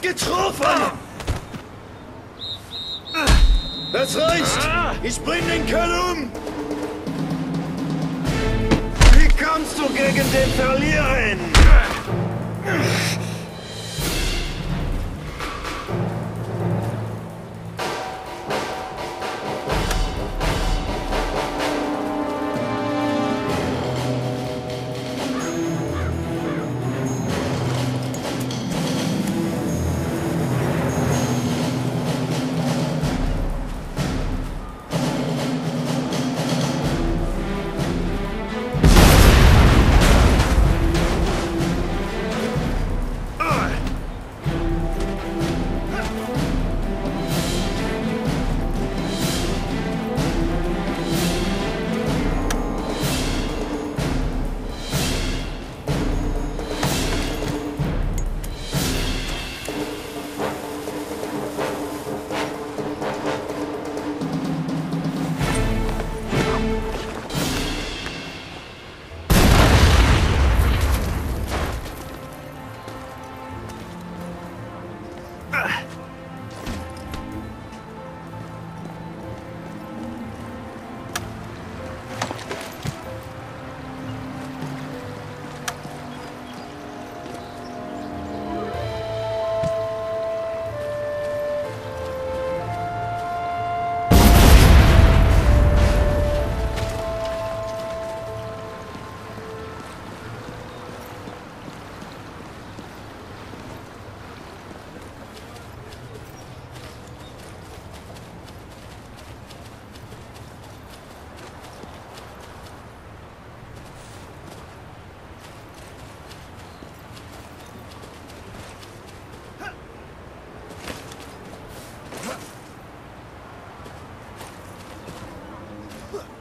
getroffen! Das reicht! Ich bring den Kerl um! Wie kannst du gegen den verlieren? Huh.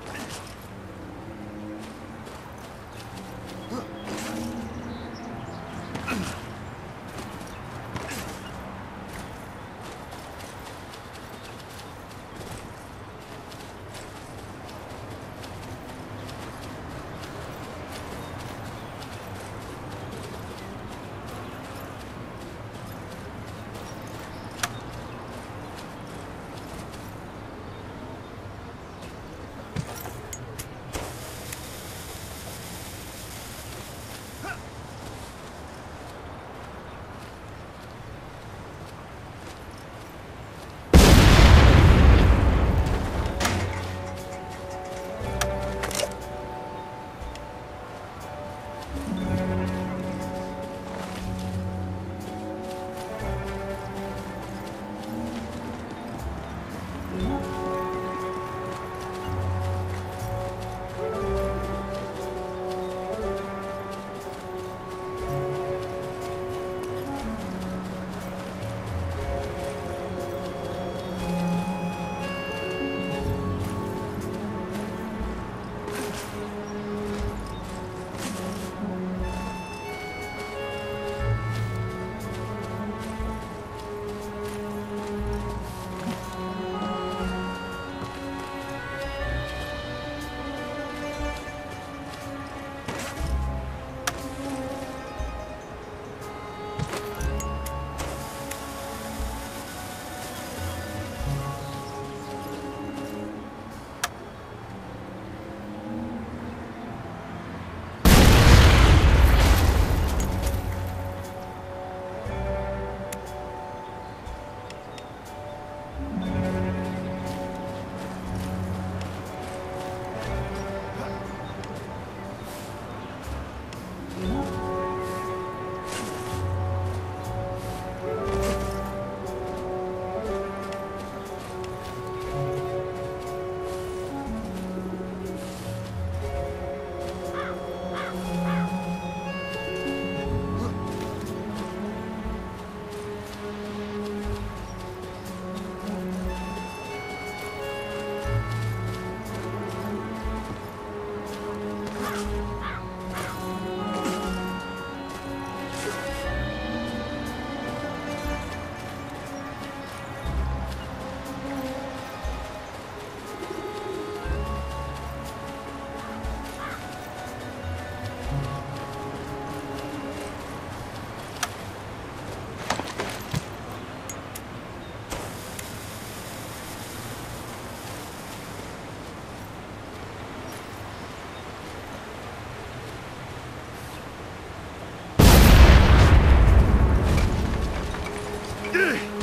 うっ